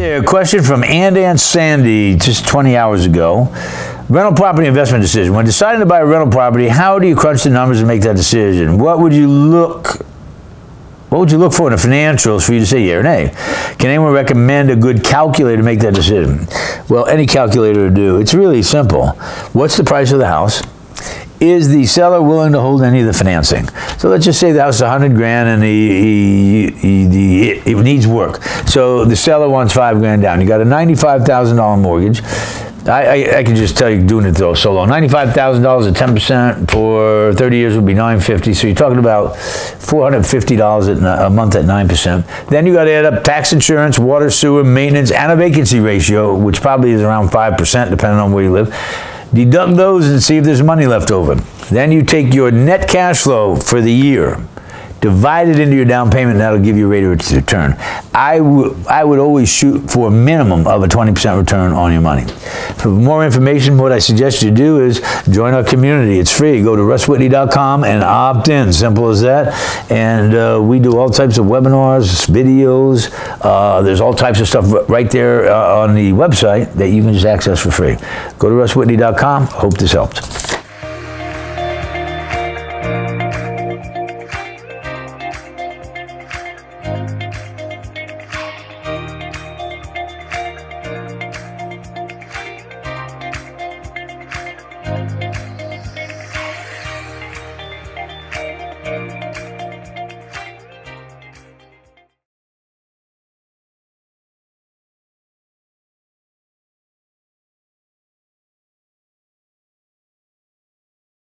A question from Andy and Sandy just 20 hours ago. Rental property investment decision. When deciding to buy a rental property, how do you crunch the numbers and make that decision? What would you look what would you look for in the financials for you to say yeah or nay? Can anyone recommend a good calculator to make that decision? Well, any calculator will do. It's really simple. What's the price of the house? Is the seller willing to hold any of the financing? So let's just say the house is 100 grand and he, he, he, it needs work. So the seller wants five grand down. You got a $95,000 mortgage I, I, I, can just tell you doing it though so long. Ninety-five thousand dollars at ten percent for thirty years would be nine fifty. So you're talking about four hundred fifty dollars a month at nine percent. Then you got to add up tax insurance, water, sewer, maintenance, and a vacancy ratio, which probably is around five percent depending on where you live. Deduct those and see if there's money left over. Then you take your net cash flow for the year divide it into your down payment, and that'll give you a rate of return. I, I would always shoot for a minimum of a 20% return on your money. For more information, what I suggest you do is join our community. It's free. Go to russwhitney.com and opt in. Simple as that. And uh, we do all types of webinars, videos. Uh, there's all types of stuff right there uh, on the website that you can just access for free. Go to russwhitney.com. Hope this helped.